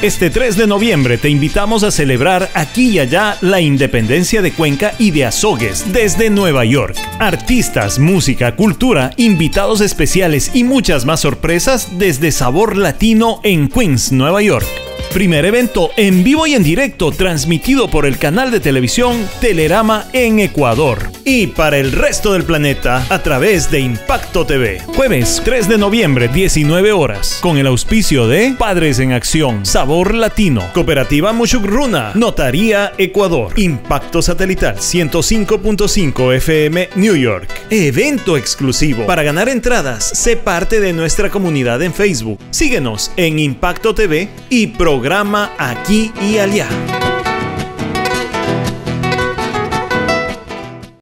Este 3 de noviembre te invitamos a celebrar aquí y allá la independencia de Cuenca y de Azogues desde Nueva York. Artistas, música, cultura, invitados especiales y muchas más sorpresas desde Sabor Latino en Queens, Nueva York. Primer evento en vivo y en directo transmitido por el canal de televisión Telerama en Ecuador. Y para el resto del planeta a través de Impacto TV. Jueves 3 de noviembre 19 horas. Con el auspicio de Padres en Acción, Sabor Latino, Cooperativa Mushugruna, Notaría Ecuador, Impacto Satelital 105.5 FM New York. Evento exclusivo. Para ganar entradas, sé parte de nuestra comunidad en Facebook. Síguenos en Impacto TV y programa Aquí y Allá.